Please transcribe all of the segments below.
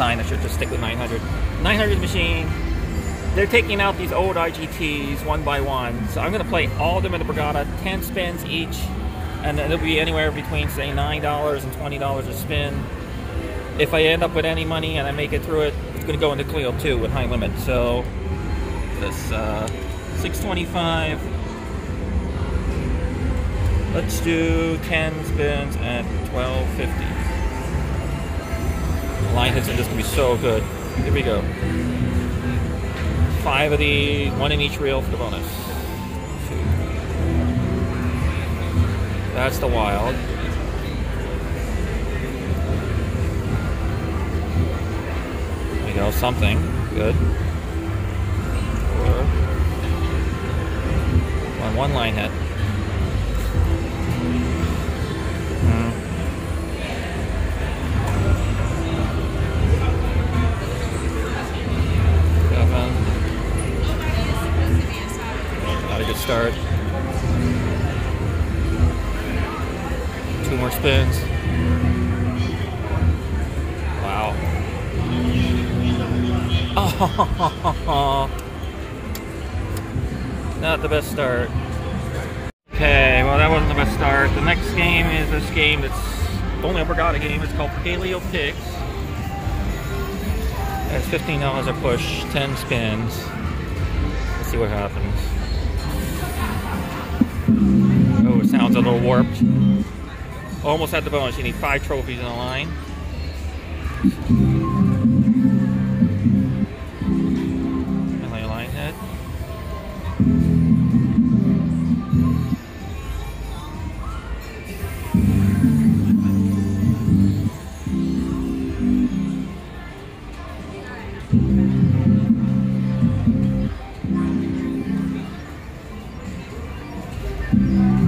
sign. I should just stick with 900. 900 machine. They're taking out these old IGTs one by one. So I'm going to play all of them in the Borgata, 10 spins each. And it'll be anywhere between, say, $9 and $20 a spin. If I end up with any money and I make it through it, it's going to go into Cleo 2 with high limit. So this uh, 625 Let's do 10 spins at 1250. Line hits in this can be so good. Here we go. Five of these, one in each reel for the bonus. That's the wild. There we go, something. Good. Four. One, one line hit. Start. Two more spins. Wow. Oh, not the best start. Okay, well that wasn't the best start. The next game is this game that's only ever got a game. It's called Palio Pix. It's $15 a push, 10 spins. Let's see what happens. Sounds a little warped. Almost had the bonus. You need five trophies in a line. Am line hit? greatest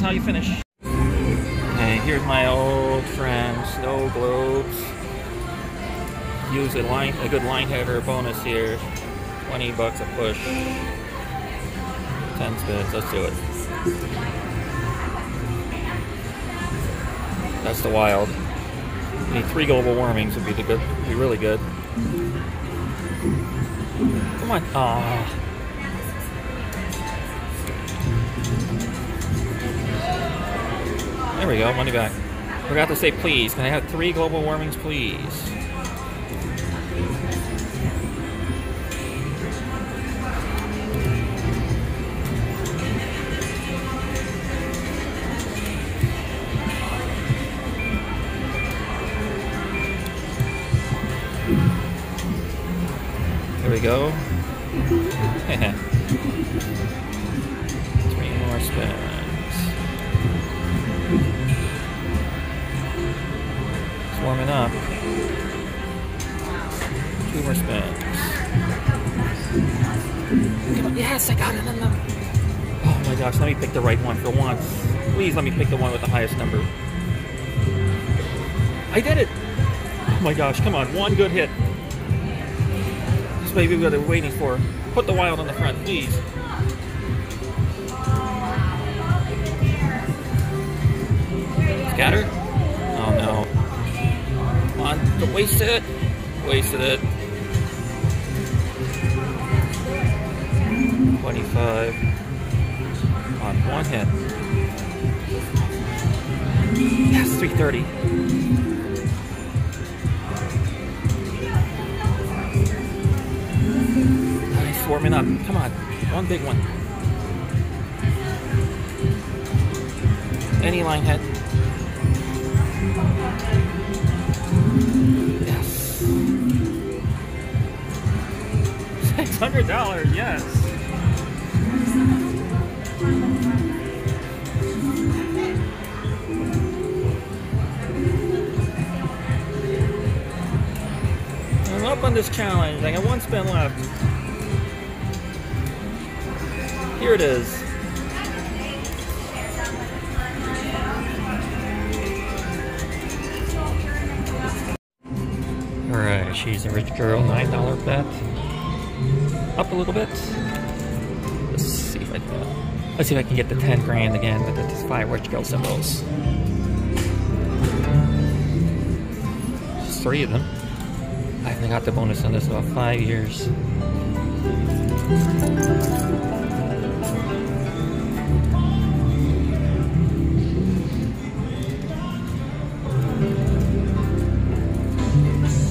how you finish. Okay, here's my old friend, Snow Globes. Use a line, a good line header bonus here. 20 bucks a push. 10 spins, let's do it. That's the wild. You need three global warmings would be the good, be really good. Come on. Ah. There we go, money back. Forgot to say please. Can I have three global warmings, please? There we go. Warming up. Two more spins. Yes, I got it. Oh my gosh, let me pick the right one for once. Please let me pick the one with the highest number. I did it! Oh my gosh, come on, one good hit. This baby what they're waiting for. Put the wild on the front, please. Scatter? Wasted it, wasted it. 25 on one hit. Yes, 330. Nice, warming up. Come on, one big one. Any line hit. Hundred dollars, yes. I'm up on this challenge. I got one spin left. Here it is. Alright, she's a rich girl, $9 bet. Up a little bit. Let's see if I can, let's see if I can get the 10 grand again with the five rich girl symbols. Just three of them. I haven't got the bonus on this in about five years.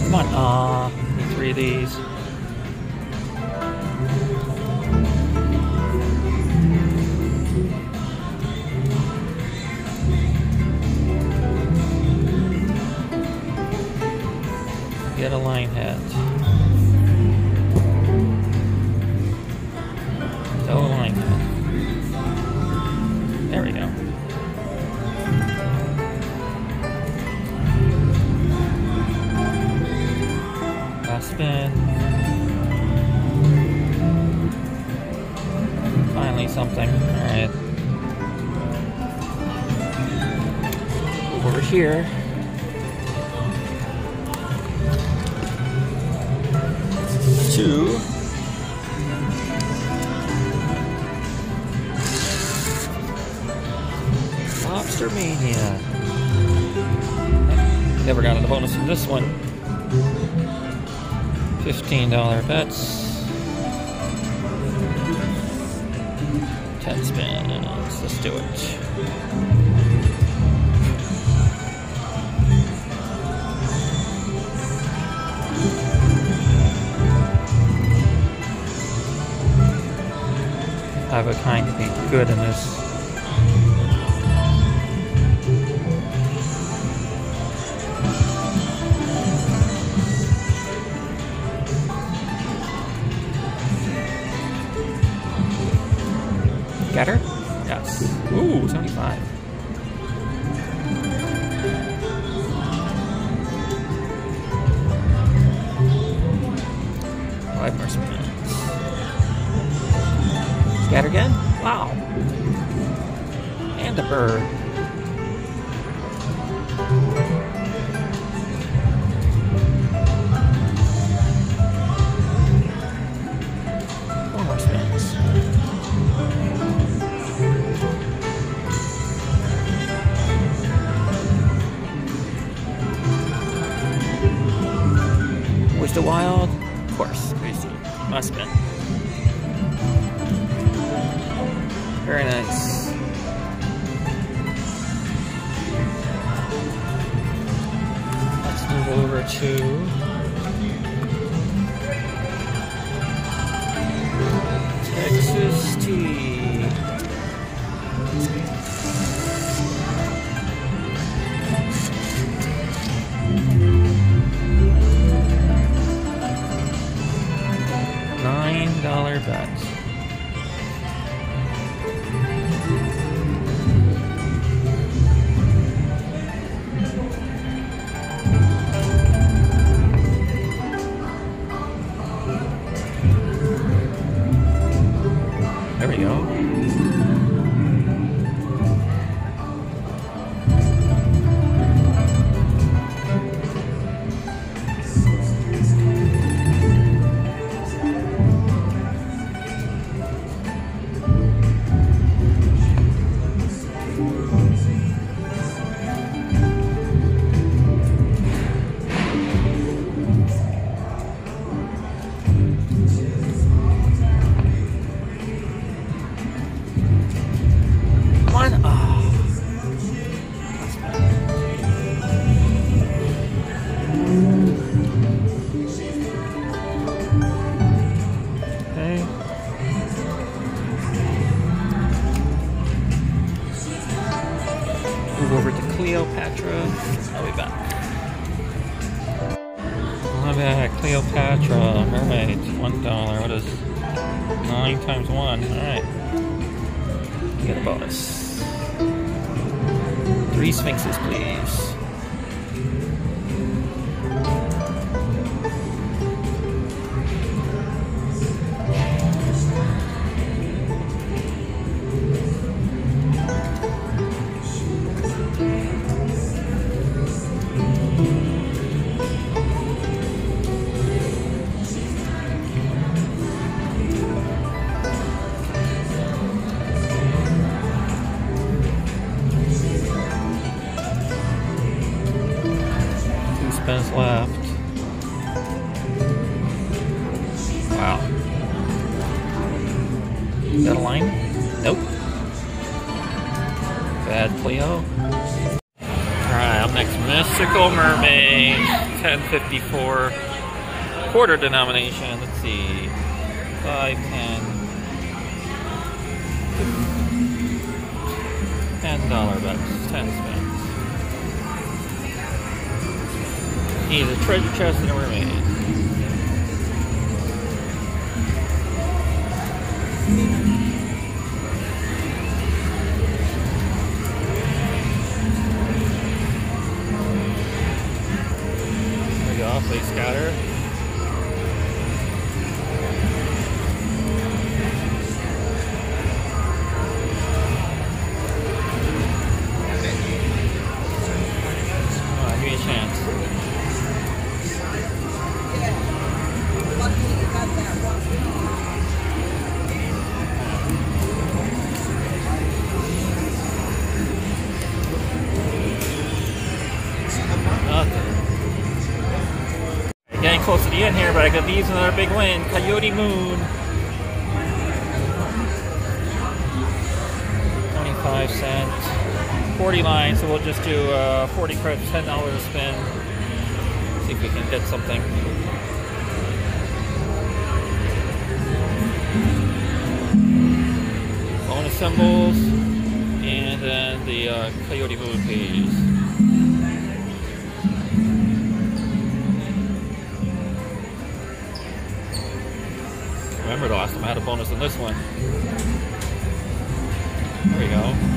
Come on, ah, need three of these. Here. Two. Lobstermania. Never got a bonus from this one. $15 bets. 10 spins. Let's do it. Have a kind be good in this. Scatter again? Wow. And a bird. The wild? Of course. Must spin. Very nice. Let's move over to Texas tea. Sphinxes, Mermaid, 1054. Quarter denomination, let's see. 5, 10. $10 bucks, 10 cents. Need a treasure chest and a mermaid. Play scatter. Got these another big win. Coyote Moon. 25 cents. 40 lines, so we'll just do uh, 40 credits, $10 a spin. See if we can get something. Bonus symbols, and then the uh, Coyote Moon page. Remember last I had a bonus on this one. There we go.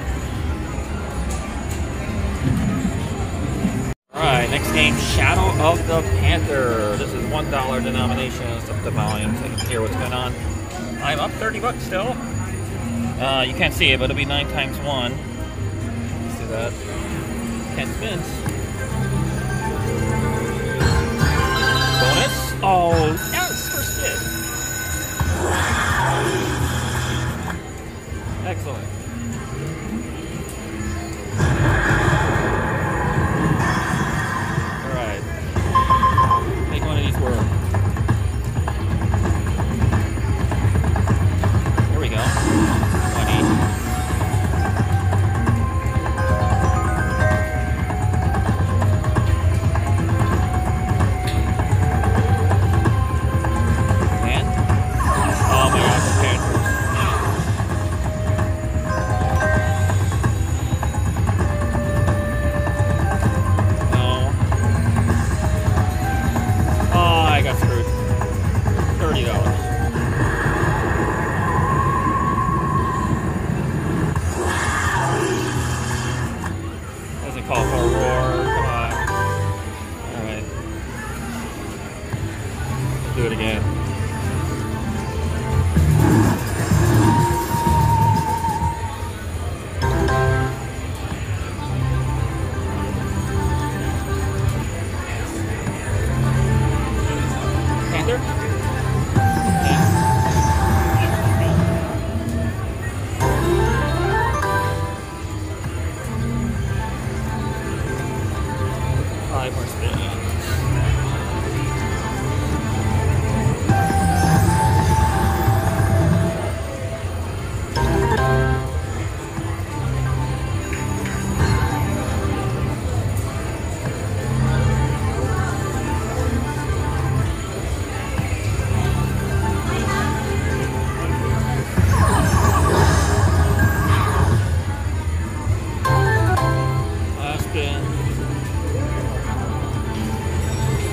It. Alright, next game, Shadow of the Panther. This is one dollar denomination. It's up the volume so you can hear what's going on. I'm up 30 bucks still. Uh, you can't see it, but it'll be nine times one. See that? 10 spins. Bonus. Oh, yes, first spin. Excellent.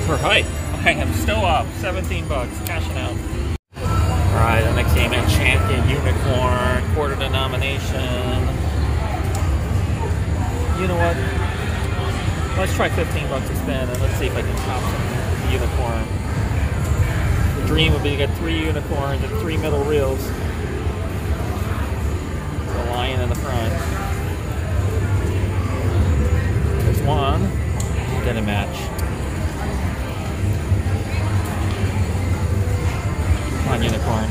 Alright, I am still up. 17 bucks, cashing out. Alright, the next game, champion Unicorn, quarter denomination. You know what? Let's try 15 bucks to spin and let's see if I can top some unicorn. The dream would be to get three unicorns and three middle reels. The lion in the front. There's one. Get a match. On, unicorn.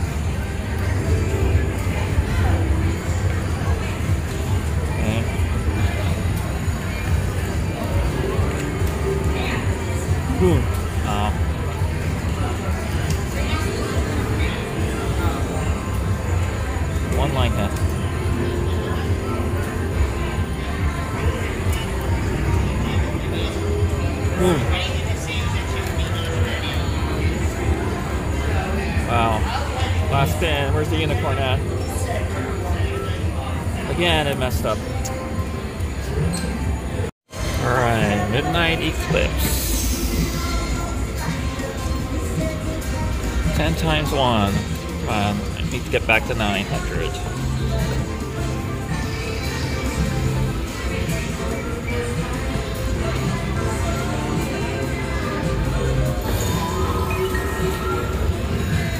Boom. Oh.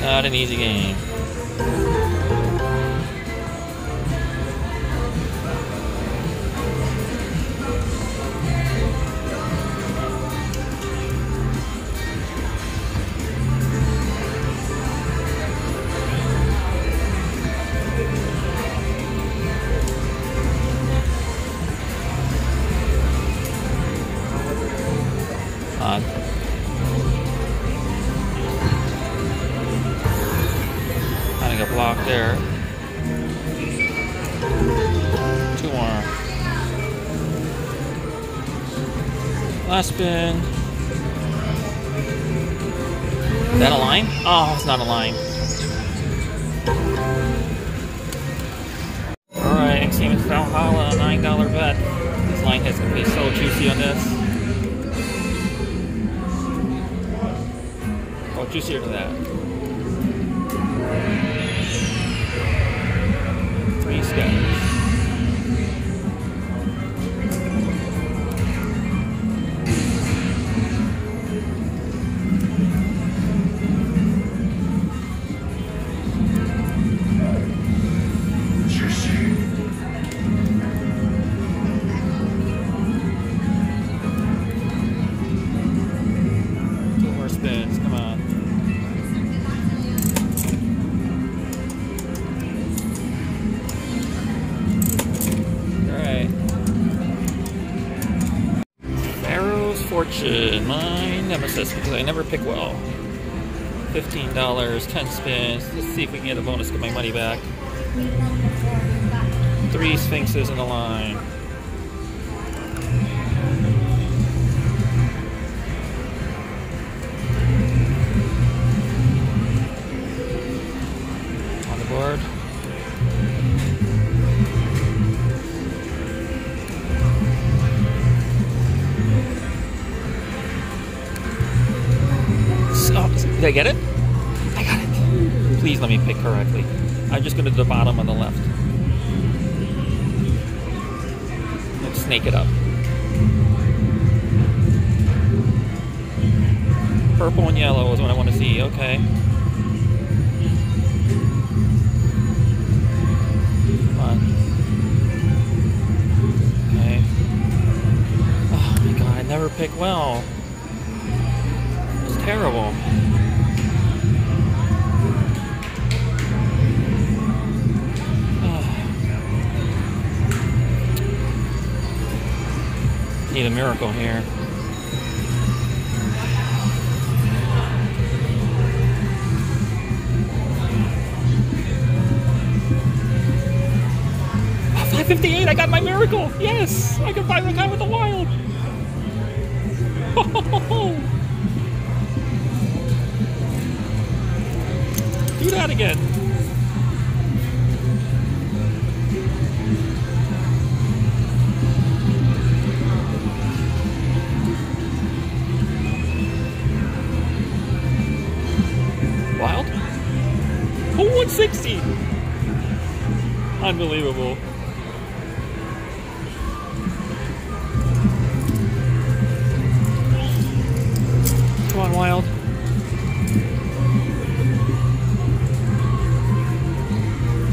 Not an easy game. Hits gonna be so juicy on this. Oh, juicier than that. Three steps. Fortune, my nemesis, because I never pick well. $15, 10 spins. Let's see if we can get a bonus, get my money back. Three Sphinxes in a line. On the board. Did I get it? I got it. Please let me pick correctly. I'm just going to the bottom on the left. Let's snake it up. Purple and yellow is what I want to see. Okay. Okay. Oh my god, I never pick well. It's terrible. Need a miracle here. Ah, oh, 558, I got my miracle! Yes! I can buy the guy with the wild! Do that again! 60. Unbelievable. Come on, Wild.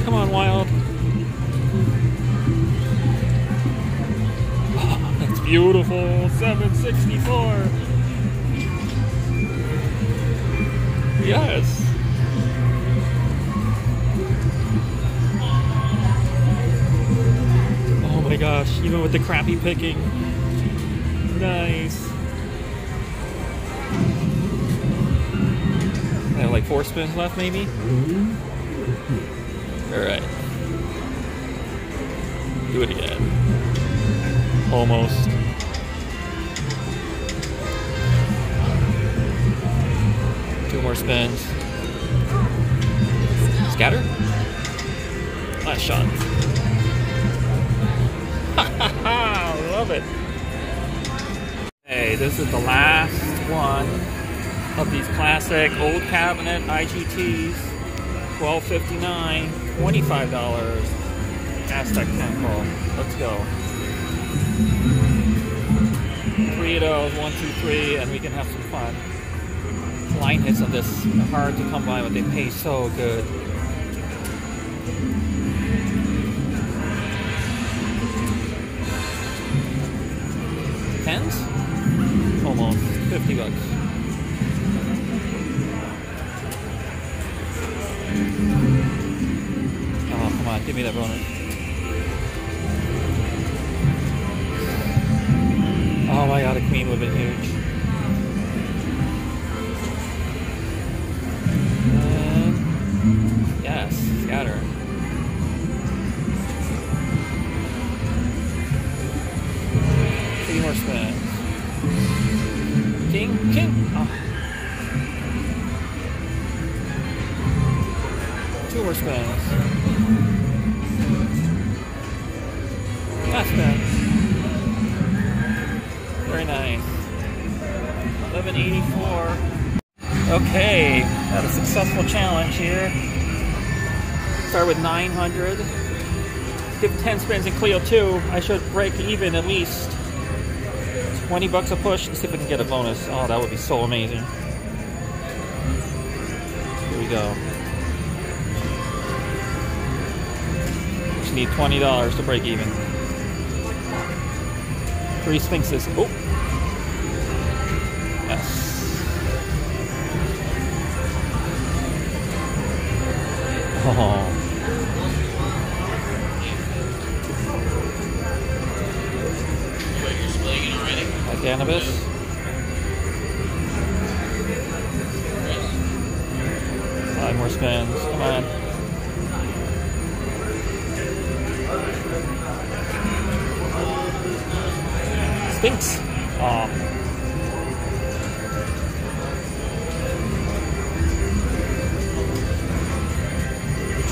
Come on, Wild. Oh, that's beautiful. 764. Yes. My gosh, even with the crappy picking. Nice. I have like four spins left maybe? Mm-hmm. Alright. Do it again. Almost. Two more spins. Scatter? Last shot. Love it. Hey, this is the last one of these classic old cabinet IGTs. 12.59, $25. Aztec Temple. Let's go. Three of those, one, two, three, and we can have some fun. Line hits of this hard to come by, but they pay so good. Tens? Almost. 50 bucks. Oh, come on, give me that bonus. Oh my god, a queen would have been huge. And yes, scatter. With 900. Give 10 spins in Cleo 2. I should break even at least 20 bucks a push. Let's see if I can get a bonus. Oh, that would be so amazing. Here we go. Just need $20 to break even. Three sphinxes. Oh. Yes. Oh. Cannabis. Five more spins. Come on. Sphinx. Oh. Um.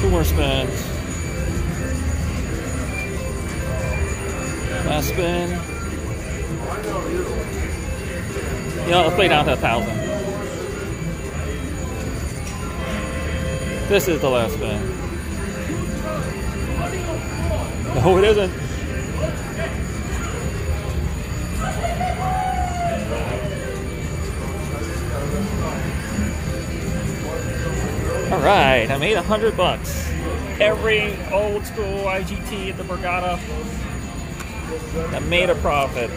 Two more spins. Last spin. You know, let's play down to a thousand. This is the last spin. No, it isn't. All right, I made a hundred bucks. Every old school IGT at the Borgata that made a profit.